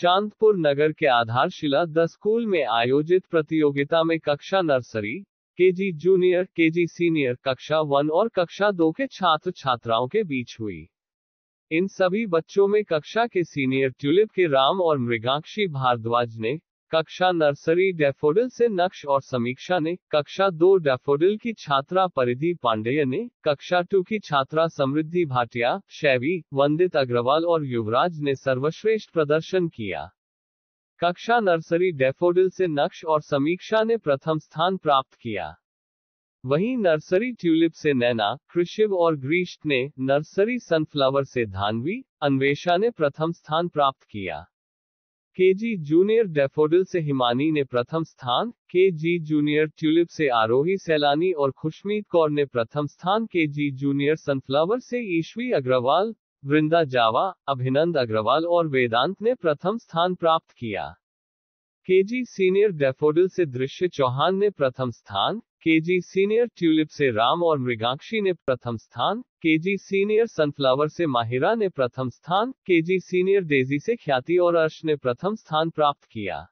चांदपुर नगर के आधारशिला the school में आयोजित प्रतियोगिता में कक्षा nursery, KG junior, KG senior, कक्षा वन और कक्षा दो के छात्र छात्राओं के बीच हुई। इन सभी बच्चों में कक्षा के सीनियर ट्यूलिप के राम और मृगाक्षी भारद्वाज ने कक्षा नर्सरी डेफोडिल से नक्श और समीक्षा ने, कक्षा दो डेफोडिल की छात्रा परिधि पांडेय ने, कक्षा टू की छात्रा समृद्धि भाटिया, शैवी, वंदित अग्रवाल और युवराज ने सर्वश्रेष्ठ प्रदर्शन किया। कक्षा नर्सरी डेफोडिल से नक्श और समीक्षा ने प्रथम स्थान प्राप्त किया। वहीं नर्सरी ट्यूलिप से नैना, कृषिव और ग्रीष्ट ने, नर्सरी सनफ्लावर से धानवी, अन्वेषा ने प्रथम स्थान प्राप्त किया। केजी जूनियर डेफोडिल से हिमानी ने प्रथम स्थान केजी जूनियर ट्यूलिप से आरोही सैलानी और खुशमीत कौर ने प्रथम स्थान केजी जूनियर सनफ्लावर से ईश्वी अग्रवाल वृंदा जावा अभिनंद अग्रवाल और वेदांत ने प्रथम स्थान प्राप्त किया। केजी सीनियर डेफोडिल से दृश्य चौहान ने प्रथम स्थान, केजी सीनियर ट्यूलिप से राम और मृगाक्षी ने प्रथम स्थान, केजी सीनियर सनफ्लावर से माहिरा ने प्रथम स्थान, केजी सीनियर डेजी से ख्याति और अर्श ने प्रथम स्थान प्राप्त किया।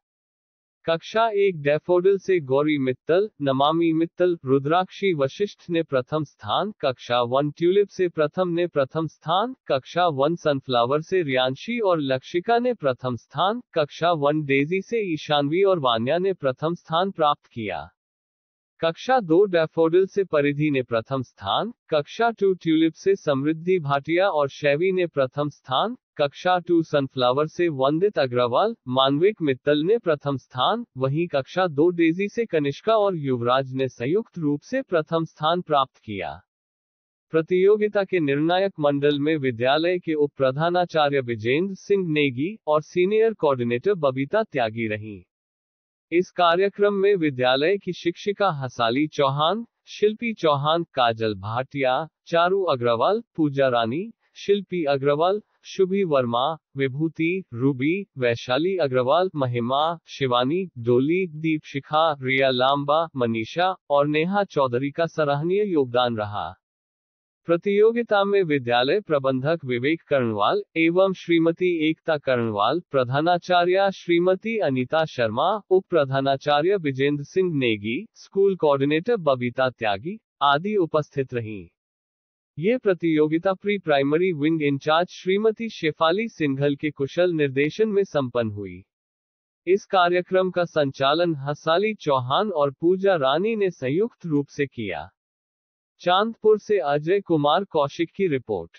कक्षा एक डेफोडिल से गौरी मित्तल, नमामि मित्तल, रुद्राक्षी वशिष्ठ ने प्रथम स्थान, कक्षा वन ट्यूलिप से प्रथम ने प्रथम स्थान, कक्षा वन सनफ्लावर से रियांशी और लक्षिका ने प्रथम स्थान, कक्षा वन डेजी से ईशानवी और वान्या ने प्रथम स्थान प्राप्त किया। कक्षा दो डैफ़ोडिल से परिधि ने प्रथम स्थान, कक्षा टू ट्यूलिप से समृद्धि भाटिया और शैवी ने प्रथम स्थान कक्षा टू सनफ्लावर से वंदित अग्रवाल, मानविक मित्तल ने प्रथम स्थान, वहीं कक्षा दो डेजी से कनिष्का और युवराज ने संयुक्त रूप से प्रथम स्थान प्राप्त किया। प्रतियोगिता के निर्णायक मंडल में विद्यालय के उप प्रधानाचार्य विजेंद्र सिंह नेगी और सीनियर कोऑर्डिनेटर बबीता त्यागी रहीं। इस कार्यक्रम में विद्यालय की शिक्षिका हसाली चौहान, शिल्पी चौहान काजल भाटिया, चारू अग्रवाल, पूजा रानी, शिल्पी अग्रवाल शुभी वर्मा, विभूति, रूबी, वैशाली अग्रवाल, महिमा, शिवानी, डोली, दीपशिखा, रिया लांबा, मनीषा और नेहा चौधरी का सराहनीय योगदान रहा। प्रतियोगिता में विद्यालय प्रबंधक विवेक कर्णवाल एवं श्रीमती एकता कर्णवाल, प्रधानाचार्य श्रीमती अनीता शर्मा, उप प्रधानाचार्य विजेंद्र सिंह नेगी, स्कूल कोऑर्डिनेटर बबीता त्यागी आदि उपस्थित रहीं। ये प्रतियोगिता pre primary wing in charge Shrimati Shefali Singhal के कुशल निर्देशन में संपन्न हुई। इस कार्यक्रम का संचालन हसाली चौहान और पूजा रानी ने संयुक्त रूप से किया। चांदपुर से अजय कुमार कौशिक की रिपोर्ट।